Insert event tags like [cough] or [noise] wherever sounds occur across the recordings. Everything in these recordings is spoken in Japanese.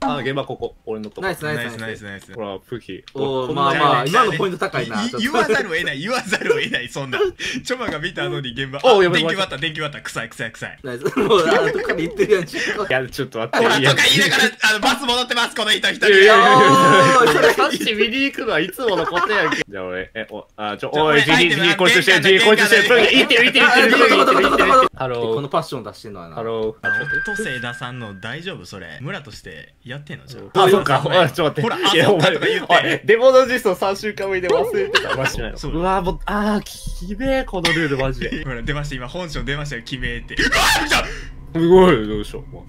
あ、現場ここ。俺のとこ。ナイスナイスナイスナイスナイスほら、プキ。おまあまあ今のポイント高いな言わざるを得ない言わざるを得ないそんな [laughs] チョマが見たのに現場おやばい電気バッター電気バッター臭い臭い臭いナイス [laughs] もうあとかで言ってるやんちょっといや、ちょっと待ほらって。とか言いながら [laughs] あのバス戻ってますこの人一人いやいやいやいやいやおーそれサッチ見に行くのはいつものことやんけ。じゃあ俺、え、お、あ、ちょ、おい、俺ジジジ、こいつして、ジこいつして、プ玄関でキ、行ってる行ってる行ってる。ハロー。このパッション出してんのはなハロー。オットセイダさんの大丈夫？それ村としてやってんの？じゃあ、そっか。おい、ちょっと待って。ほらあいやそっかとか言って。おいデモノジスト3週間目で忘れてた。マジないの。そう。うわもう、あー、きめえ、このルールマジで。ほら出ました今。本性出ましたよ決めって。うわっ来たすごい、どうしよう。も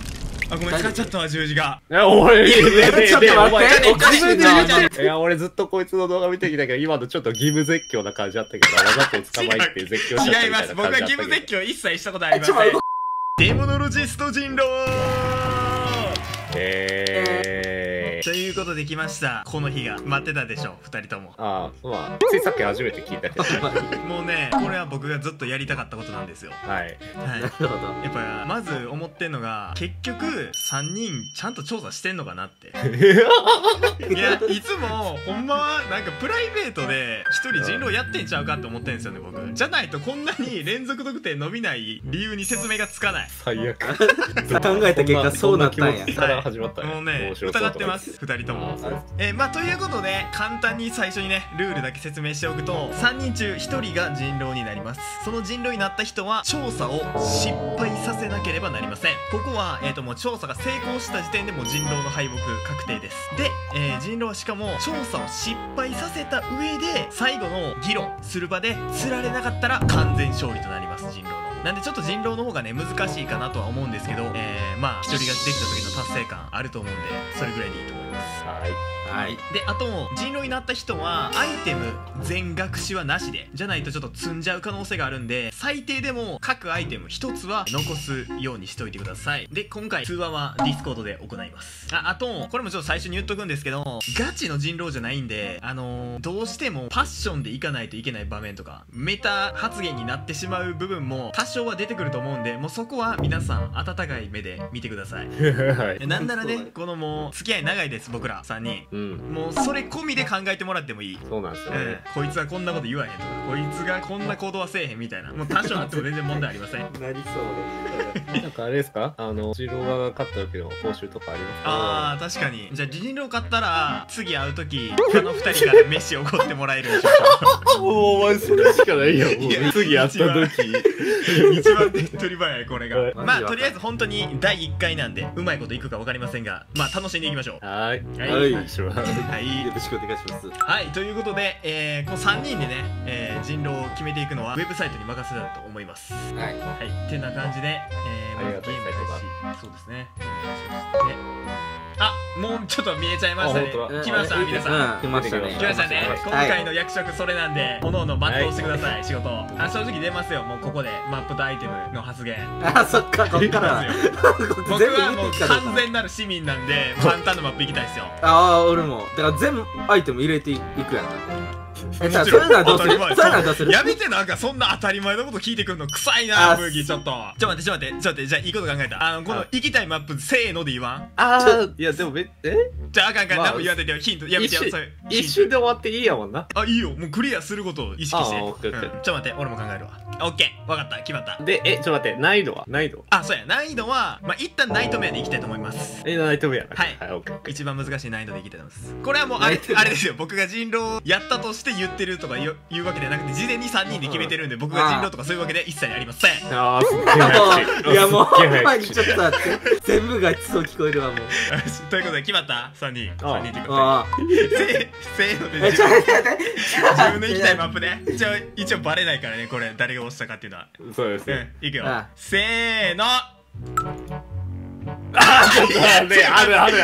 あごめん使っちゃったわ十字がうえ、俺、ちょっと待って。お前おかしいないや、俺ずっとこいつの動画見てきたけど、今のちょっと義務絶叫な感じあったけど、わざと捕まえて絶叫しちゃった違います。僕は義務。絶叫一切したことありません。デモノロジスト人狼えー。ということで来ました。この日が待ってたでしょ二人とも。あー、まあ、ついさっき初めて聞いたけど。ね。[laughs] もうねこれは僕がずっとやりたかったことなんですよ。はい。はい。なるほどやっぱまず思ってんのが結局3人ちゃんと調査してんのかなって。[laughs] いやいつもほんまはなんかプライベートで一人人狼やってんちゃうかって思ってんですよね僕。じゃないとこんなに連続得点伸びない理由に説明がつかない。最悪。[laughs] 考えた結果そうなったんや。ら始まったね。もうね疑ってます2人とも。えーまあということで簡単に最初にねルールだけ説明しておくと3人中1人が人狼になります。その人狼になった人は調査を失敗させなければなりません。ここは、えー、ともう調査が成功した時点でもう人狼の敗北確定です。で、えー人狼はしかも調査を失敗させた上で最後の議論する場で釣られなかったら完全勝利となります人狼の。なんでちょっと人狼の方がね難しいかなとは思うんですけど、えー、まあ一人ができた時の達成感あると思うんでそれぐらいでいいと思いますはい。はい。であと人狼になった人はアイテム全額しはなしでじゃないとちょっと積んじゃう可能性があるんで最低でも各アイテム1つは残すようにしといてください。で今回通話はディスコードで行います。ああとこれもちょっと最初に言っとくんですけどガチの人狼じゃないんであのーどうしてもパッションでいかないといけない場面とかメタ発言になってしまう部分も多少は出てくると思うんでもうそこは皆さん温かい目で見てください。はい。えなんならねこのもう付き合い長いです僕ら3人。うん。もうそれ込みで考えてもらってもいい、そうなんですようん。ね。こいつはこんなこと言わへんとかこいつがこんな行動はせえへんみたいな。もう多少あっても全然問題ありません。[laughs] なりそうなんかあれですか？あの、ジローが勝った時の報酬とかありますか？あー確かに。じゃあ人狼買ったら次会う時他の2人から飯をおごってもらえるんでしょうか。[laughs] もうお前それしかないよ。もいやう次会った時。一番手っ取り早いこれが。はい。まあとりあえず本当に第1回なんでうまいこといくか分かりませんがまあ楽しんでいきましょう。はい。はい。はい。お願い。します。はいよろしくお願いしますはい、ということで、えー、この3人でね、えー人狼を決めていくのはウェブサイトに任せたと思います。はいはい、ってな感じで、えー、まずゲーム開始。そうですね。お願いしますであ、もうちょっと見えちゃいましたね。来ました、皆さん。うん来ましたね来ましたね。今回の役職それなんで、おのおの全うしてください、仕事。あ、正直出ますよ、もうここで、マップとアイテムの発言。あそっかこっから僕はもう完全なる市民なんで、簡単なマップ行きたいですよ。ああ俺もだから全部アイテム入れていくやんなえじゃあもちろんそれならどうする？当たり前。それならどうする？やめてなんかそんな当たり前のこと聞いてくるの臭いあなブーギーちょっと。ちょっと待ってちょっと待ってちょっと待ってじゃあいいこと考えた。あのこのあ。行きたいマップせーので言わん？あー、いやでもめ、え？じゃああかんあかん。まあ何も言わんといてよ。ヒントやめてよ。一瞬で終わっていいやもんな。あいいよ。もうクリアすることを意識して。あオッケーオッケー。うん。ちょっと待って俺も考えるわ。オッケー。分かった決まった。で、え、ちょっと待って、難易度は？難易度？はあそうや。難易度はまあ一旦ナイトメアでいきたいと思います。え、ナイトメアなはい。はい、オッケー。一番難しい難易度でいきたいと思います。これはもうあれあれですよ。僕が人狼やったとして言ってるとか言うわけではなくて事前に3人で決めてるんで僕が人狼とかそういうわけで一切ありません。あー、すっげえ早口。もういやもうすっげえほんま早口にちょっと待って。全部がそう聞こえるわもう。ということで決まった ?3 人。ああ3人っていうかあせせーので。自分の行きたいマップね。一応一応バレないからねこれ。誰が押したかっていうのは。そうですね。うんいくよ。ああせーの。あー、ちょっと待って、あるある。で、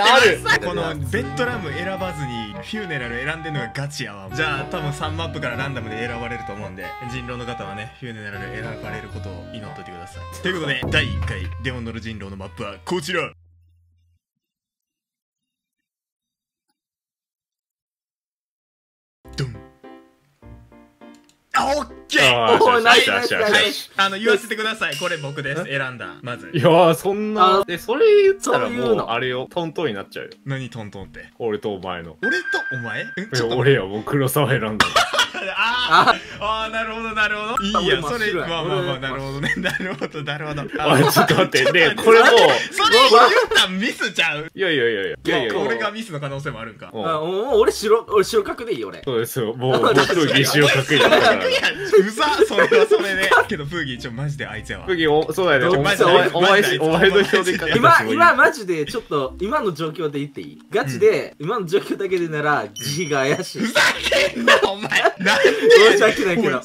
ある。このベッドラム選ばずにフューネラル選んでるのがガチやわ。じゃあ多分3マップからランダムで選ばれると思うんで人狼の方はねフューネラル選ばれることを祈っといてください。ということで第1回デモンドル人狼のマップはこちら。オッケー。あおーナイスよしよしよし。よしはい。あの言わせてください。これ僕です。選んだ。まず。いやー、そんな。あ、で、それ言ったらもう、あれよ、トントンになっちゃうよ。何トントンって？俺とお前の。俺とお前？ちょっとや俺よ、もう黒沢選んだ。あー。あーなるほどなるほど。いいやそれまあまあまあ俺なるほどね。なるほどなるほど。おい、ちょっと待って、ね、これもう、それ言ったんミスちゃう。いやいやいやいや、いやいや、俺がミスの可能性もあるんか。俺白俺白角でいいよ俺。そうですよ、もう、もう、プーギー塩かけだから。[laughs] いやうざそれはそれで。けどプーギーちょマジであいつやわ。プーギー、おそうだよね、お前、マジでお前、お前の票で。今今。マジでちょっと今の状況で言っていい？ガチで、今の状況だけでなら慈悲が怪しい。ふざけんなお前申し訳ないけど。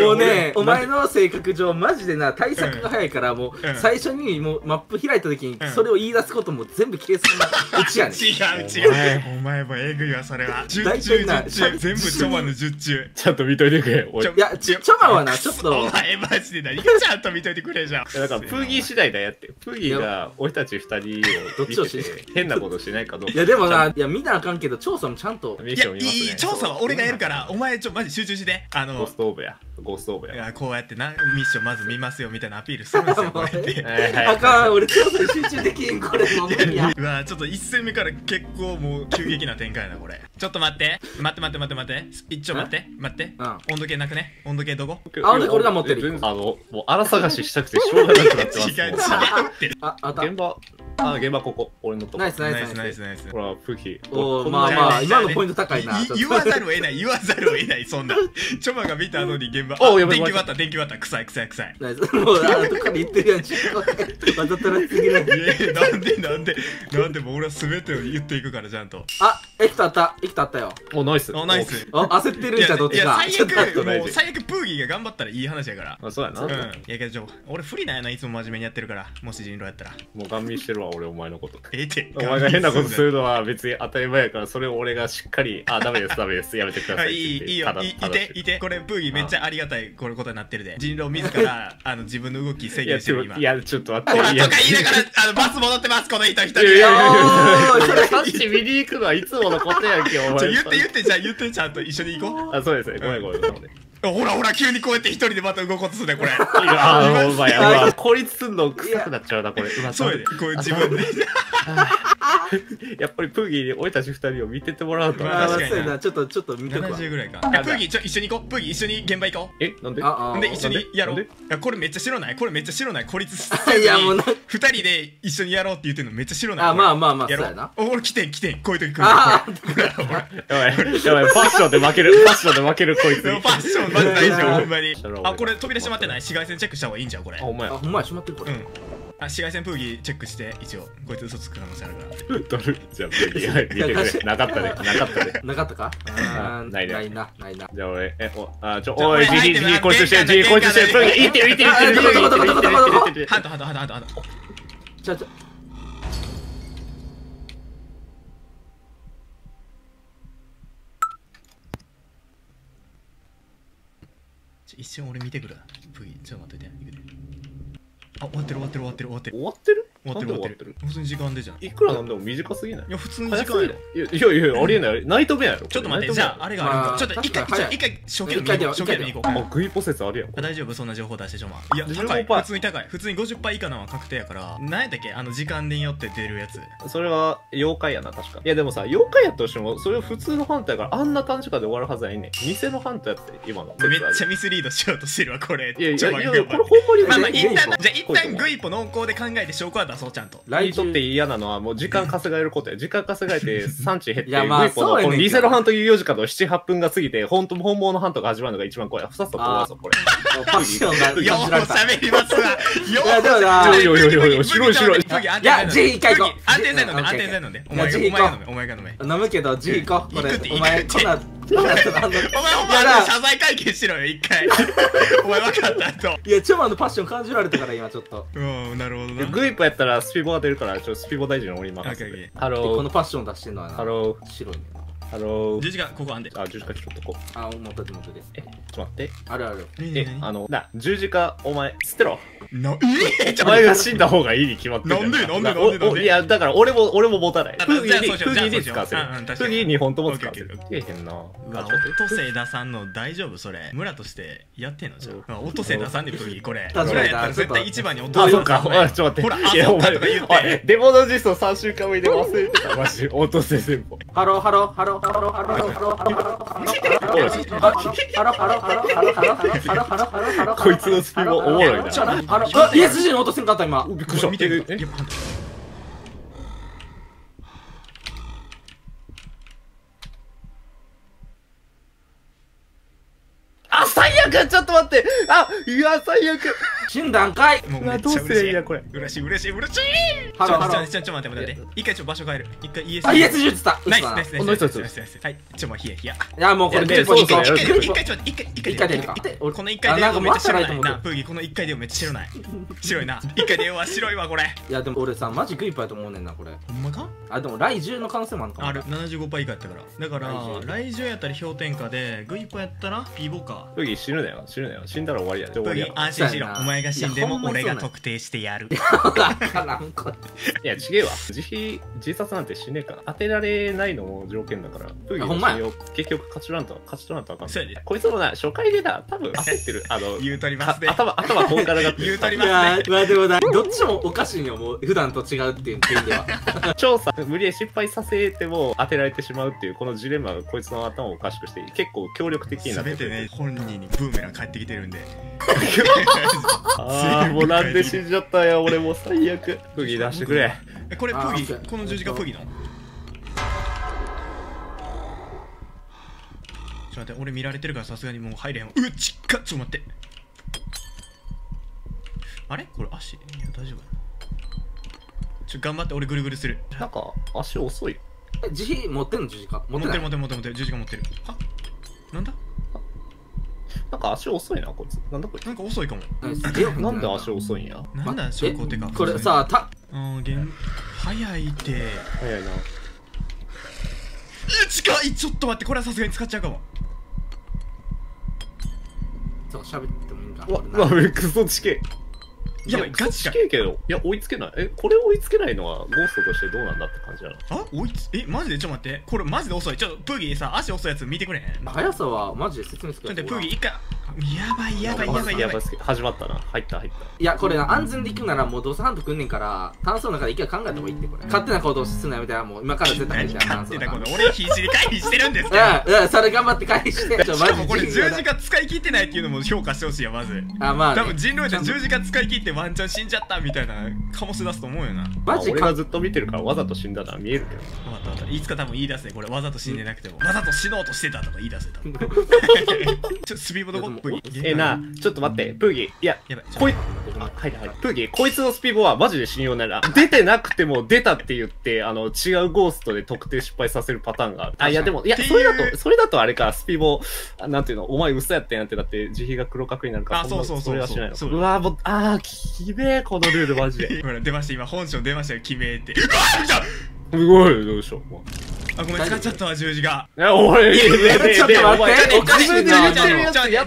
もうね、お俺前の性格上、マジでな、対策が早いから、もう、うん。最初にもうマップ開いた時にうん、それを言い出すことも全部計算のうちやねん。違う違お前うお前もえぐいわそれは。10大中体な10中。全部チョマの10中。ちゃんと見といてくれ。おい。ちょいや、ち、ちょまはな、ちょっおと、前マジで何ちゃんと見といてくれじゃん。だから、プーギー次第だよって。プーギーが、俺たち二人をどっちを変なことしないかどうか。いやでもな、いや、見なあかんけど、調査もちゃんと、いやいい調査は俺がやるからお前ちょマジ集中してあゴのーストオーブや。ゴーストオーブや。いやこうやってなミッションまず見ますよみたいなアピールするんですよこうやってあかん、俺調査に集中できん、これもう無理や。[laughs] うわちょっと1戦目から結構もう急激な展開やなこれ。ちょっと待って。待って待って待って待って。一応待って。待って。うん。温度計なくね？温度計どこ？あほんで俺が持ってる。あの、もう荒探ししたくてしょうがなくなって違うます。[laughs] 違うもって。あ、あ現場、あ、現場ここ。俺のとこ。ナイスナイスナイスナナイス。イスナイス。ほら、プーギー。おーこんなまあまあ今のポイント高いな。言わざるを得ない。言わざるを得ない。そんな。[laughs] チョマが見た後に現場。おやばい電気バッター電気バッター。臭い臭い臭い。ナイス。もう、あのとこに言ってるやん、ちょっとわざとらしすぎる。[laughs] いやなんでなんでなんでもう俺は全てを言っていくからちゃんと。あ、エクトあった、エクトあったよ。お、ナイス。あナイス。あ、焦ってるんじゃん、どっちいやか。最悪最悪プーギーが頑張ったらいい話やから。お。あ、そうやな。うん。いやけど俺不利なんやないつも真面目にやってるから。もし人狼やったら。もうガン見してるわ、俺、お前のこと。えてお前が変なことするのは別に当たり前やから、それを俺がしっかり、あ、ダメです、[laughs] ダメです、やめてくだあさいいいいいよいていてこれプーギーめっちゃありがたいこれことになってるで人狼自ら [laughs] あの自分の動き制限してる今ちょいや、ちょっと待って。[laughs] とか言いながらあのバス戻ってますこの人一人いやいやいやいおーいやいや、さっき見に行くのはいつものことやんけ、お前。言って言ってじゃあ言ってちゃんと一緒に行こうあ、そうですね。ごめんごめん。ほらほら急にこうやって一人でまた動こうとするねこれ。[laughs] いや、あー、お前、お前、孤立すんの臭くなっちゃうな、これ。うわそうやでこう自分で [laughs] やっぱりプーギーに俺たち二人を見ててもらうと。まあー、確かにな。ちょっと、ちょっと見てくわ。70ぐらいか。えプーギーちょ一緒に行こう。プーギー一緒に現場行こう。え、なんで？ああで一緒にやろう。いやこれめっちゃ白ない。これめっちゃ白ない。孤立せずいやもうな二人で一緒にやろうって言ってんのめっちゃ白ない。あまあまあまあやろそうやな。お俺来てん来てん。こういう時来る。あほらほらやばい、やばい、ファッションで負ける、[laughs] ファッションで負けるこいつファッションマジ大丈夫あほんまに。あこれ扉閉まってない？紫外線チェックした方がいいんじゃんこれ。あ、お前あ、。ほんまや、閉まってるこれ。うんあ紫外線プーギーチェックして一応こいつ嘘つく可能性あるから。取る。じゃあプーギー見てくれ。[laughs] なかったね。なかったねなか？ったかあないね。ないな。ないな。じゃあ俺えおあちょおい GG GG こいつして GG こいつしてプーギーいってるいってるいってるいってるハントハントハントハントハント。ちょちょ一瞬俺見てくるプーギーちょっと待っといて。あ終わってる終わってる終わってる終わってる。終わってる？終わってる終わってる？普通に時間でじゃん。いいくらなんでも短すぎない？や普通に時早間やろいいやいやいや、ありえない。ナイトメアやろちょっと待ってじゃああれがあるちょっと一回一回初期の一回では初期のに行こう。あ、グイポ説あるやん。あ大丈夫そんな情報出してちょまいや15%高い。普通に高い。普通に50%以下のは確定やから。何やったっけ？あの時間によって出るやつ。それは妖怪やな、確か。いや、でもさ、妖怪やとしても、それを普通のハンターやから、あんな短時間で終わるはずないねん。偽のハンターやって、今の。めっちゃミスリードしようとしてるわこれ。いやいや、これほんまにじゃあ一旦グイポ濃厚で考えて証拠は出そうちゃんと。来とって嫌なのはもう時間稼がれることや。時間稼がれて産地減って、いやまあグイポのこのリセロハンという4時間の7、8分が過ぎて、本当本物のハントが始まるのが一番怖い。ふさっと怖いぞ、これ。ファッションがよう。喋りますわようやでもないやいやいやいやいや白い白い。いやジェイ一回行こう。安定剤飲んでうん安定剤飲んでお前が飲め。お前が飲め。飲むけど、G 行こう。これお前、こんな、お前謝罪会見しろよ一回。[laughs] お前分かったといや、チョマのパッション感じられたから、今ちょっと。うんなるほどな。グイポやったらスピボが出るから、ちょっとスピボ大臣の俺に任せオッケーオッて。ハロー。このパッション出してんのはな、ハロ白いねハロー。十字架、ここあんで。あ、十字架ちょっとこ。あ、持っててでっ。え、ちょっと待って。あるある。え、あの、な、十字架、お前、捨てろ。な、え？[laughs] お前が死んだ方がいいに決まってる。なんでなんでなんでなんで？いや、だから俺も、俺も持たない。フギに、フうに使わせる。フギ2本とも使わせる。うえへんな。あ、音瀬田さんの大丈夫それ。村としてやってんの？じゃん。音瀬田さんでフギ、これ。村やったら絶対一番に音瀬田さ。あ、そうか。ちょっと待って。ほら、あ、そうか。デモノジスト3週間目で忘れてた。マジ、音瀬先輩。ハロー、ハロー、ハロー。こいつのスピおもろいな。あ、の音かった今。びっくりした。見てる。あ、最悪ちょっと待ってあ、いや、最悪死んだんかいもうめっちゃ嬉しい。どうすりゃいいんだこれ。嬉しい嬉しい嬉しい。ハローハローちょちょちょ待って待って。待って一回ちょっと場所変える。一回 ES あ ESG っつった。ナイスナイスナイス。ナイスナイスナイスナイス。はいちょまあ冷や冷や。いやもうこれいやねグリポにそうそう。行こう一回で一回ちょっと一回一一回出るか。この一回であなんかめっちゃ白い。と思うなプーギーこの一回でめっちゃ白ない。白いな。一回では白いわこれ。いやでも俺さマジグリポやと思うねんなこれ。ほんまか？あでも来10の可能性もあるのかも。ある。75%以下やったから。だから来週やったら氷点下でグイポやったらピーボか。プギ死ぬなよ。死ぬなよ。死んだら終わりや。で終プーギー安心しろ。お前が死んでも俺が特定してやる [laughs] いや、ちげえわ。自費、自殺なんてしねえから。当てられないのも条件だから。ほんま信用結局勝ち取らんと、勝ち取らんとあかん。そうやでこいつもな、初回でな、多分焦ってる。[laughs] あの、言うとりまかすで頭、頭こんからがってる。言うとりいますねまあでもなどっちもおかしいんよもう普段と違うっていう点では [laughs] 調査、無理やり失敗させても当てられてしまうっていう、このジレンマがこいつの頭をおかしくして、結構協力的になってくる全てね本人にブーメラン返ってきてるんでああ、もうなんで死んじゃったよ、俺もう最悪。プーギー出してくれ。えこれプーギこの十字架プーギーの？ちょっと待って俺見られてるからさすがにもう入れへんわ。うっちっかちょっと待って。あれ？これ足？いや大丈夫ちょ頑張って俺ぐるぐるする。なんか、足遅い。え自費持ってんの十字架？持持って持ってる持ってる持ってる。十字架持ってる。あなんだ？なんか足遅いな、こいつ。なんだこいつ。なんか遅いかも。えなんで足遅いんや？なんだ証拠ってかこれさたうんげん早いって。早いな。う近い。ちょっと待ってこれはさすがに使っちゃうかも。そう喋ってもいいんか。うわ、うわ、クソチケ。やばいガチか。いや、追いつけない。え、これ追いつけないのは、ゴーストとしてどうなんだって感じなのあ追いつえマジで？ちょっと待って。これマジで遅い。ちょっとプーギーさ足遅いやつ見てくれへん？ちょ速さはマジで説明つくっと待ってプーギー一回やばいやばいやばいやばい始まったな。入った入った。いやこれな安全で行くならもうどうせハントくんねんから炭素の中で一回考えた方がいいってこれ勝手な行動すんなみたいなもう今から絶対入何っちゃう勝手なこ炭素の中と俺必死に回避してるんですけどうんうんそれ頑張って返してちょしかもこれ十字架使い切ってないっていうのも評価してほしいよまずあまあ、ね、多分人類で十字架使い切ってワンチャン死んじゃったみたいな醸し出すと思うよなマジか俺がずっと見てるからわざと死んだのは見えるけど。分かったいつか多分言い出すねこれわざと死んでなくてもわざと死のうとしてたとか言い出す多分ちょっとスピードどこプーギーえな、ちょっと待って、プーギー。いや、やばいこい、あ、入る入る。プーギー、こいつのスピボはマジで信用ないな。出てなくても出たって言って、あの、違うゴーストで特定失敗させるパターンがある。あ、いやでも、いや、それだと、それだとあれか、スピボ、あなんていうの、お前嘘やったんやってなって、慈悲が黒角になるから、あそうそうそうそうれはしないの。そううわもう、あー、きめえ、このルールマジで。[laughs] ほら出ました今本性出ましたよ決めってうわ [laughs] すごい、どうしよう。もうあごめん使っちゃったわ十字架いや、俺、ちょっと待ってお前おかしいなじ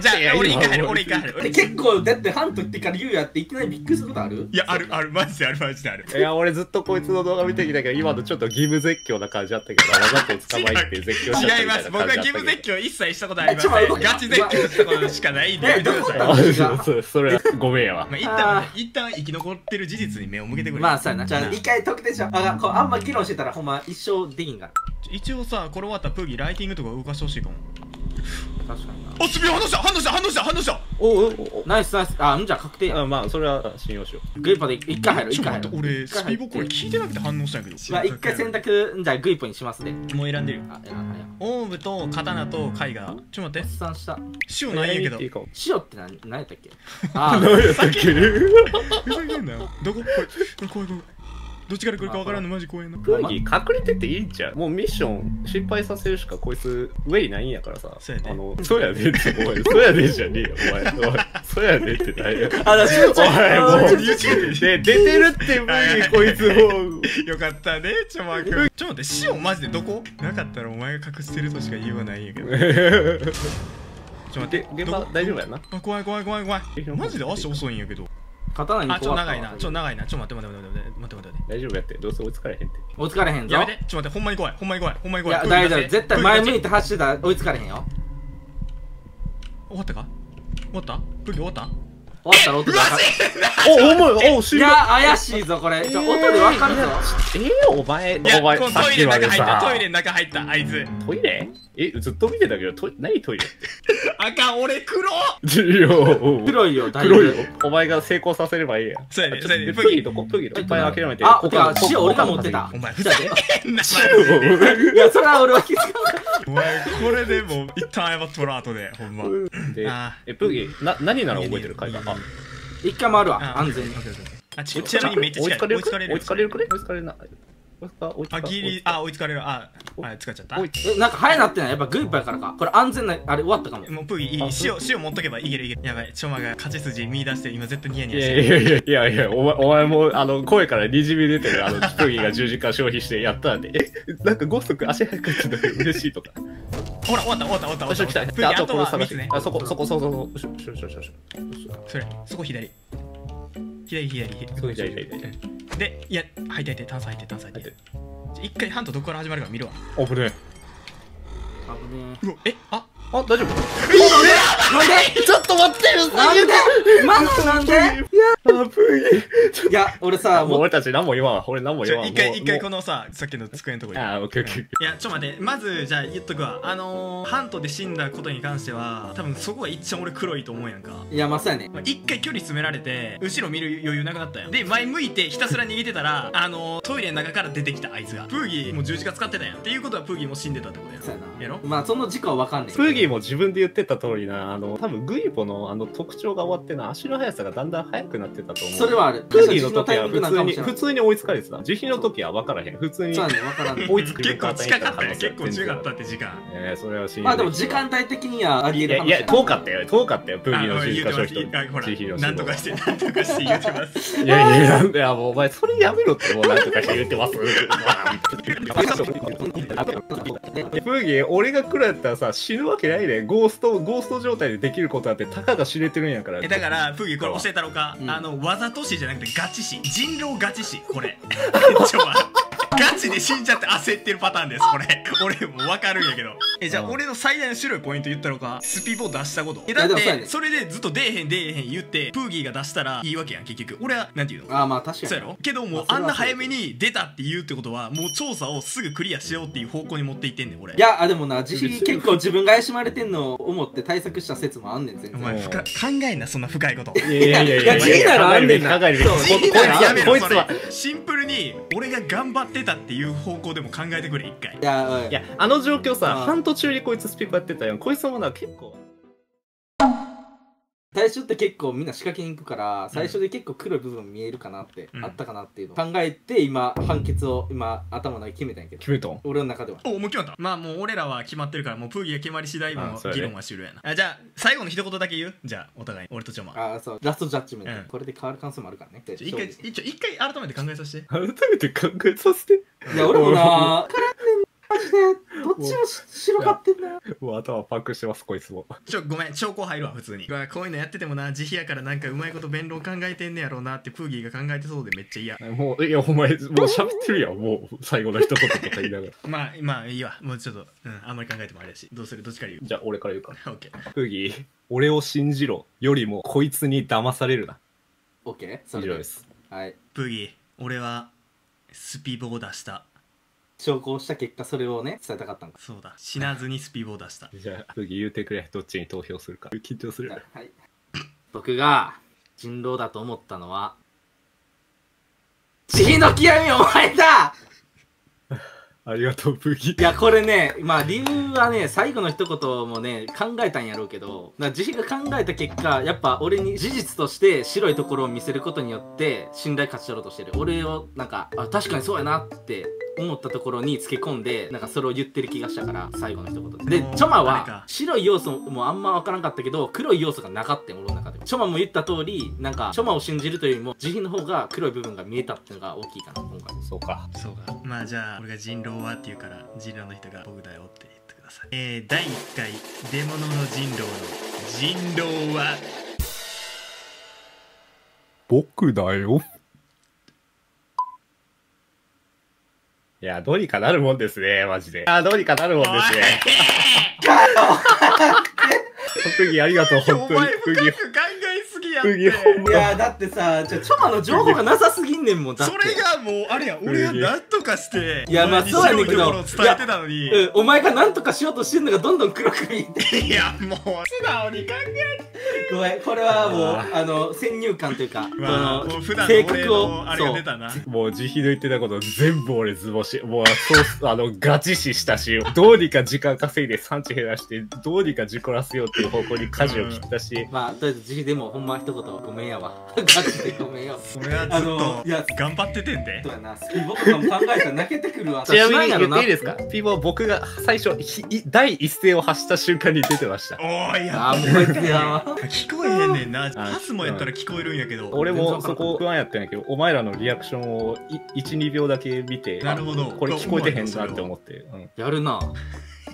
ゃあ俺行かへん今俺行かへん俺結構だってハントってから言うやっていきなりびっくりすることあるいやあるあるマジであるマジであるいや、俺ずっとこいつの動画見てきたけど、今のちょっと義務絶叫な感じあったけど、わざと捕まえて絶叫しちゃった違いますみたいな感僕は義務。絶叫一切したことありませんガチ絶叫したことしかないんでやめてくださいそれはごめんやわ。あ一旦一旦生き残ってる事実に目を向けてくれまあそうやなじゃあ一回特定しようあこうあんま議論してたらほんま一生できんから。一応さこれ終わったらプーギーライティングとか動かしてほしいかも。確かにな。あスピード反応した反応した反応した反応した。おおおナイスナイス。あんじゃあ確定。やあまあ、それは信用しよグイポで一回入る。ちょっと一回入る待って。俺スピーボこれ聞いてなくて反応したんやけど。まあ一回選択じゃあグイポにしますね。もう選んでるよ。あえななんや。オーブと刀と絵画ちょっと待って。おっさんした塩ないんやけど。塩って何何やったっけ？あ [laughs] 何やったっけ？[laughs] ふざけんなよ。どこ？これこれこれどっちから来るかわからんのマジ怖いのプーギー隠れてていいんちゃうもうミッション失敗させるしかこいつウェイないんやからさ。そうやであの、そうやでって、お前、そうやでじゃねえよ、お前。そうやでってない。あだしお前、もう、YouTube で、出てるって、プーギー、こいつもう。よかったねちょまくんちょっと待ってシオンマジでどこなかったらお前が隠してるとしか言いようがないんやけどちょっと待って、現場大丈夫やな。怖い怖い怖い怖いマジで足遅いんやけど刀にあちょっと長いな。ちょっとと長いな。ちょっと待って待って待って待って待って待って。大丈夫やって、どうせ追いつかれへんって。追いつかれへんぞ。やめて。ちょっと待ってほんまに怖い。ほんまに怖い。ほんまにい。怖い。や大丈夫。絶対前向いてて走ってたら追いつかれへんよ。終わったか？終わった？プリ終わった？終わったら音で分かる。お、重い、お、死いや怪しいぞこれ。ちょ音で分かるぞ。えー、お前、お前、このトイレの中入ったトイレレ。の中入った。あいつトイレ？え、ずっと見てたけど、トイ何トイレ？って。あかん俺黒いや黒いよだいぶ。黒いよ。お前が成功させればいいや。ん。そうやねそうやね。プギーどこプギーどこいっぱい諦めて。あここてか塩俺が持ってた。お前ふざけんな。いやそれは俺は気づかお前これでもう一旦謝っとら後でほんま。であ、え、プギー、な、何なら覚えてる？かいが。あ、一回回るわあ安全に。あちちなみにめっちゃ近い。追いつかれる？追いつかれる？追いつかれる？くれ追いつかれるな？追いつか？追いつか？あギリあ追いつかれる。ああ使っちゃった？なんか早なってない？やっぱグーパーやからか。これ安全なあれ終わったかも。もうプギいい塩塩持っとけばいけるいける。やばい。チョマが勝ち筋見出して今絶対ニヤニいヤしてる。やいやいやいやいや、お前、お前も、あの、声からにじみ出てる、あの、[laughs] プギーが十字架消費してやったんで、え、なんかゴスト君足早くって嬉しいとか。ほら終わった終わった終わった。よし、来た。終わったプギあとはこれ探3つね。あ、そこ、そこ、そこ、そこ。よしよしよしよしよし。それそこ左。左左左。そこ左左。左うんでいや入って入って炭素入って炭素入って。じゃ一回ハントどこから始まるか見るわ。あ、ぶね危ねうわえああ、大丈夫？えなんで？ちょっと待ってるなんで？まだなんで？あ、プい。や俺さもう俺たち何も言わん。俺何も言わん。一回一回こものささっきの机のとこにうあ、オッケーオッケー。い。やちょっと待ってまずじゃあ言っとくわあのー、ハントで死んだことに関しては多分そこが一番俺黒い。と思うやんかい。やまあそうやねまあ一回距離詰められて後ろ見る余裕なくなったよで前向い。てひたすら逃げてたらあのー、トイレの中から出てきたあい。つがプーギーもう十字架使ってたやんってい。うことはプーギーも死んでたってことやそうやなやろまあその時間は分かんねえプーギーも自分で言ってた通りな、あの、多分グイボのあの特徴が終わってな、足の速さがだんだん速くなってたと思う。それはあるプーギーの時は普通に、普通に追いつかれてた。自費の時は分からへん。普通にそうやね分からんね追いつく結構近かったよ結構近かったって時間えー、それはまあでも時間帯的にはありえる話いやいや、遠かったよ。遠かったよ。プーギーのあ十字架消費と自費のなんとかしてなんとかして言うてますいやいや、なんもうお前、それやめろって、もうなんとかして言ってます。[laughs] プーギー、俺が来るやったらさ、死ぬわけないで、ゴースト、ゴースト状態でできることなんて、たかが知れてるんやから。えだからプーギーこれ教えたろか、うん。あのわざとしじゃなくてガチし人狼ガチしこれ。[laughs] ちょまガチで死んじゃって焦ってるパターンですこれ。[laughs] 俺も分かるんやけど。えじゃあうん。俺の最大の白いポイント言ったろかスピボ出したこと。えだってそれでずっと出えへん出えへん言ってプーギーが出したらいいわけやん結局。俺はなんて言うの？ああまあ確かに。そうやろ？けどもうまあんな早めに出たって言うってことはもう調査をすぐクリアしようっていう方向に持っていってんねん俺。いやあでもな自費結構自分が怪しまれてんのを思って対策した説もあんねん全然お前深考えんなそんな深いこと。いやいやいやいや、いや陣ならあんねんな考えるべきこいつは。シンプルに俺が頑張ってたっていう方向でも考えてくれ一回いやおいいや、あの状況さ、うん半途中にこいつスピークやってたやん。こいつもな、結構。最初って結構みんな仕掛けに行くから最初で結構黒い部分見えるかなって、うん。あったかなっていうの。を考えて今判決を今頭の中で決めたんやけど。決めたん？俺の中では。おもう決まった？まあもう俺らは決まってるからもうプーギーが決まり次第も議論は終了やな。あじゃあ最後の一言だけ言う？じゃあお互い俺とちょまああそう。ラストジャッジメント、うん。これで変わる可能性もあるからね。一回一回改めて考えさせて。[laughs] 改めて考えさせて。いや俺もな絡んでん [laughs] どっちもし白かってんなもう頭パンクしてます、こいつも。ちょごめん証拠入るわ普通に。[laughs] こういうのやっててもな自費やからなんかうまいこと弁論考えてんねやろうなってプーギーが考えてそうでめっちゃ嫌。もう、いや、お前、もう喋ってるやん、もう、最後の一言とか言いながら。[laughs] まあまあいいわ。もうちょっと、うん、あんまり考えてもあれだし。どうする？どっちから言うじゃあ、俺から言うか。オッケー。プーギー、俺を信じろよりも、こいつに騙されるな。オッケー。それ以上です。はい。プーギー俺はスピボを出した証拠をした結果それをね伝えたかったんかそうだ死なずにスピボを出した [laughs] じゃあ、プーギー言うてくれ。どっちに投票するか。緊張する。はい僕が人狼だと思ったのは慈悲の極みお前だありがとう、ブギ。いや、これね、まあ理由はね、最後の一言もね、考えたんやろうけど、だから自費が考えた結果、やっぱ俺に事実として白いところを見せることによって、信頼勝ち取ろうとしてる。俺を、なんか、あ、確かにそうやなって思ったところにつけ込んで、なんかそれを言ってる気がしたから、最後の一言で。チョマは、白い要素もあんまわからんかったけど、黒い要素がなかったよ、俺の中で。チョマも言った通り、なんか、チョマを信じるというよりも、自費の方が黒い部分が見えたっていうのが大きいかな、今回。そうか。そうかまあじゃあ俺が人狼はって言うから人狼の人が僕だよって言ってくださいえー、第1回出物の人狼の人狼は僕だよ。いや、どうにかなるもんですね、マジで。あ、どうにかなるもんですね。ブギ [laughs] ありがとう、本当にお前。やいやだってさちょチョマの情報がなさすぎんねんもんだって。それがもうあれや俺が何とかしていやまあそうやねんけどてたのに。うん、お前が何とかしようとしてんのがどんどん黒く見えて。いやもう素直に考えごめん。これはもうああの先入観というかまあこのもう普段の性俺格をのあれが出たな。もう自費の言ってたこと全部俺図星。もうそう、あの、ガチ視したし、[laughs] どうにか時間稼いで産地減らして、どうにか事故らせようっていう方向に舵を切ったし、[laughs] まあとりあえず自費でもほんま一言ごめんやわ。[laughs] ガチでごめんよ。俺はずっあのといや頑張っててんで。そうやな。スピボとかも考えたら泣けてくるわ。ちなみに言っていいですか？ピーボー僕が最初、第一声を発した瞬間に出てました。おーいやもうこいつやわ聞こえへんねんな。あパスもやったら聞こえるんやけど。俺もそこ不安やったんやけど、お前らのリアクションをい1、2秒だけ見て、なるほど。これ聞こえてへんなって思って。うん。やるな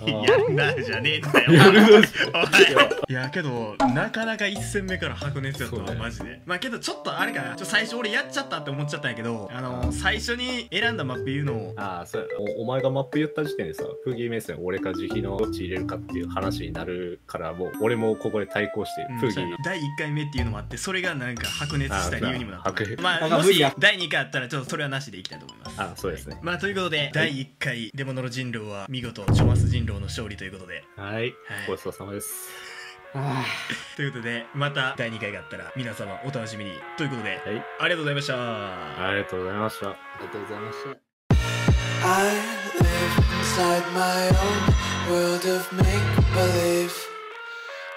やん。なじゃねえんだよ。い。いやけどなかなか1戦目から白熱やったわね。マジで。まあけどちょっとあれかな。ちょ最初俺やっちゃったって思っちゃったんやけどあの最初に選んだマップ言うのを。ああ、そうおお前がマップ言った時点でさ、フーギー目線俺か自費のどっち入れるかっていう話になるから、もう俺もここで対抗して、うんフーギー第1回目っていうのもあってそれがなんか白熱した理由にもなったあまあもし第2回あったらちょっとそれはなしでいきたいと思います。あそうですね。まあということで第1回デモノの人狼は見事チョマス人狼の勝利ということではい。ごちそうさまです。あということでまた第2回があったら皆様お楽しみにということではい。ありがとうございましたありがとうございました。ーありがとうございました I live inside my own world of make believe.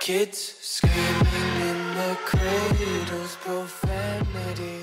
Kids screaming in the cradles, profanities.